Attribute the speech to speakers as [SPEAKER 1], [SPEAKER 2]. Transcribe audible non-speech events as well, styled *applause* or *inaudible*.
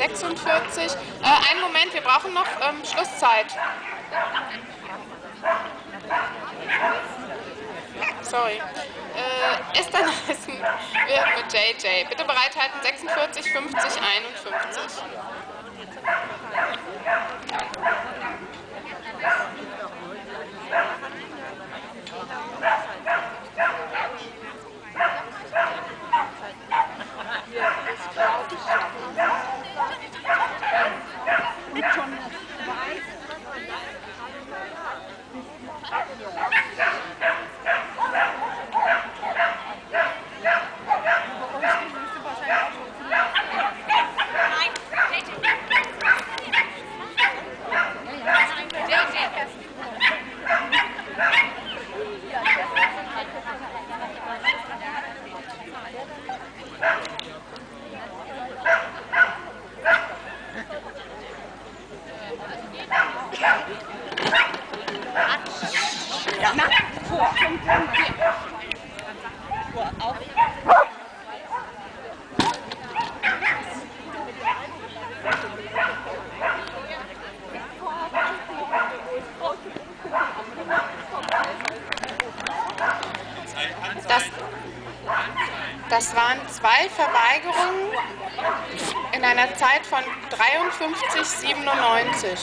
[SPEAKER 1] 46. Äh, einen Moment, wir brauchen noch ähm, Schlusszeit. Sorry. Äh, Esther *laughs* Nissen wird mit JJ. Bitte bereithalten 46, 50, 51.
[SPEAKER 2] Ja,
[SPEAKER 1] Das, das waren zwei Verweigerungen in einer Zeit von 53,97.